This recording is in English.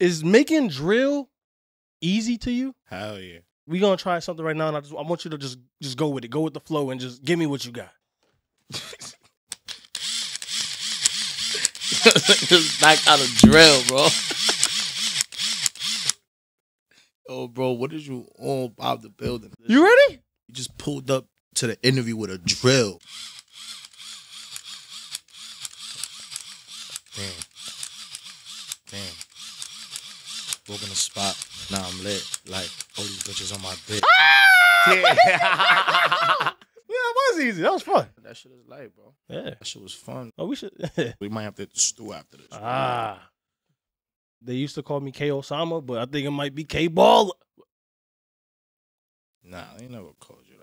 Is making drill easy to you? Hell yeah. We gonna try something right now, and I just I want you to just just go with it, go with the flow, and just give me what you got. just back out of drill, bro. Oh, bro, what did you on Bob the Building? You ready? You just pulled up to the interview with a drill. Damn. Damn. Woke in the spot. Now I'm lit. Like, all these bitches on my dick. yeah, that was easy. That was fun. That shit is light, bro. Yeah. That shit was fun. Oh, we should. We might have to stew after this. ah. They used to call me K Osama, but I think it might be K Ball. Nah, they never called you